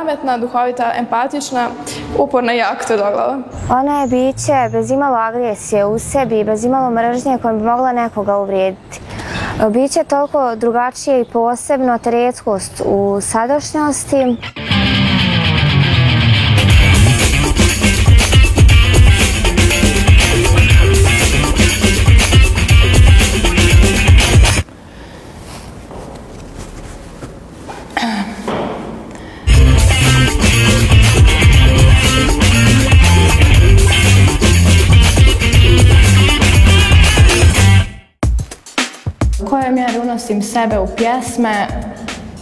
Pametna, duhovita, empatična, uporna i jako tvrdoglava. Ona je biće bez imalo agresije u sebi, bez imalo mržnje kojom bi mogla nekoga uvrijediti. Biće toliko drugačije i posebno teretskost u sadašnjosti. Kojoj mjeri unosim sebe u pjesme,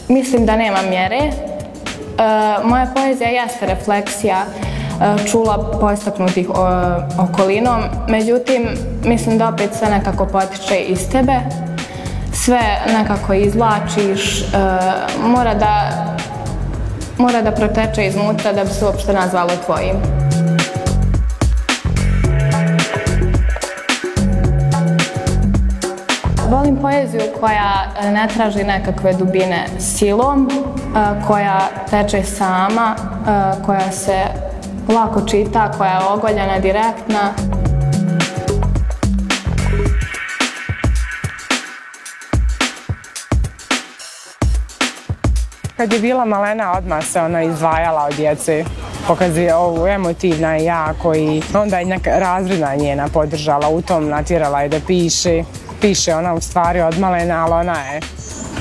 mislim da nema mjere. E, moja poezija jeste refleksija e, čula postaknutih okolinom, međutim, mislim da opet sve nekako potiče iz tebe, sve nekako izlačiš, e, mora da, mora da proteče iznutra da bi se uopšte nazvalo tvojim. Volim poeziju koja e, ne traži nekakve dubine silom, e, koja teče sama, e, koja se lako čita, koja je ogoljena, direktna. Kad je bila malena, odmah se ona izdvajala od djece. Pokazuje ovu emotivna i jako i onda je neka razredna njena podržala u tom, natjerala je da piše piše ona u stvari odmalena, ali ona je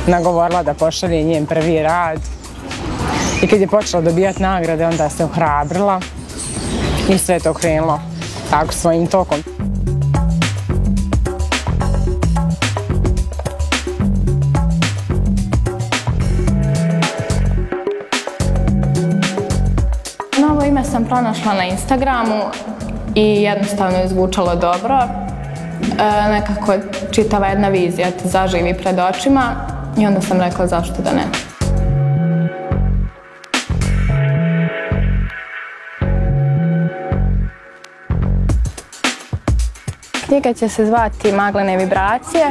nagovorila da pošalje njen prvi rad. I kad je počela dobijati nagrade, onda se ohrabrila i sve to krenulo tako svojim tokom. Novo ime sam pronašla na Instagramu i jednostavno je zvučalo dobro. E, nekako čitava jedna vizija ti zaživi pred očima i onda sam rekla zašto da ne. Knjiga će se zvati Maglene vibracije,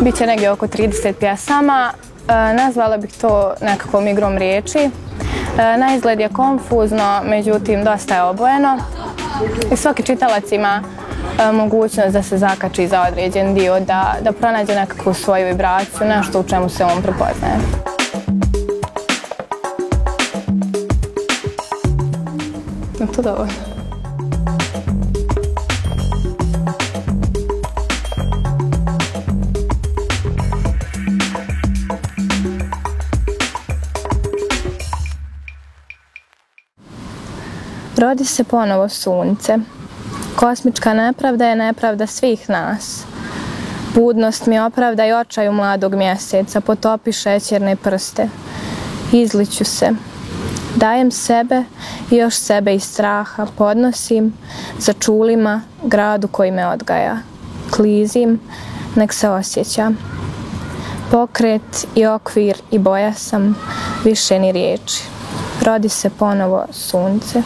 Biće negdje oko 30 pjesama, e, nazvala bih to nekakvom igrom riječi. E, na izgled je konfuzno, međutim dosta je obojeno i svaki čitalac ima E, mogućnost da se zakači za određen dio, da, da pronađe nekakvu svoju vibraciju, nešto u čemu se on prepoznaje. Je to dovoljno? Rodi se ponovo sunce, Kosmička nepravda je nepravda svih nas. Budnost mi opravda i očaju mladog mjeseca, potopi šećerne prste. Izliću se. Dajem sebe i još sebe iz straha, podnosim za čulima gradu koji me odgaja. Klizim, nek se osjeća. Pokret i okvir i boja sam, više ni riječi. Rodi se ponovo sunce.